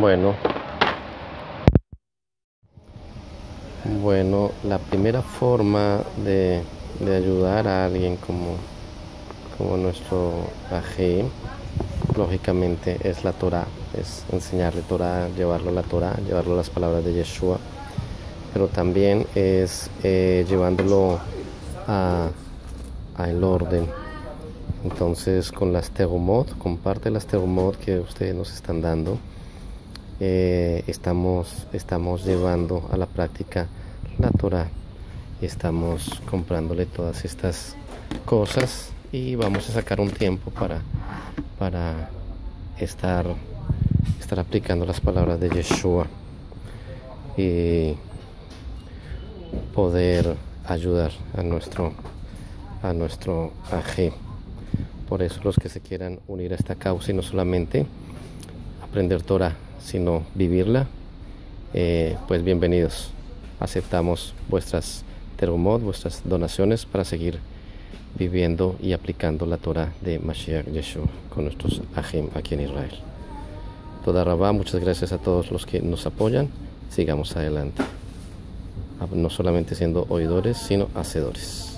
Bueno, bueno, la primera forma de, ayudar a alguien como, como nuestro Ají, lógicamente es la Torah, es enseñarle Torah, llevarlo a la Torah, llevarlo a las palabras de Yeshua, pero también es eh, llevándolo a, a el orden. Entonces con las terumot, comparte las terumot que ustedes nos están dando eh, estamos, estamos llevando a la práctica la Torah. Estamos comprándole todas estas cosas y vamos a sacar un tiempo para, para estar, estar aplicando las palabras de Yeshua y poder ayudar a nuestro a nuestro aje. Por eso los que se quieran unir a esta causa y no solamente aprender Torah, sino vivirla, eh, pues bienvenidos. Aceptamos vuestras terumot, vuestras donaciones para seguir viviendo y aplicando la Torah de Mashiach Yeshua con nuestros ajim aquí en Israel. Toda Rabá, muchas gracias a todos los que nos apoyan. Sigamos adelante. No solamente siendo oidores, sino hacedores.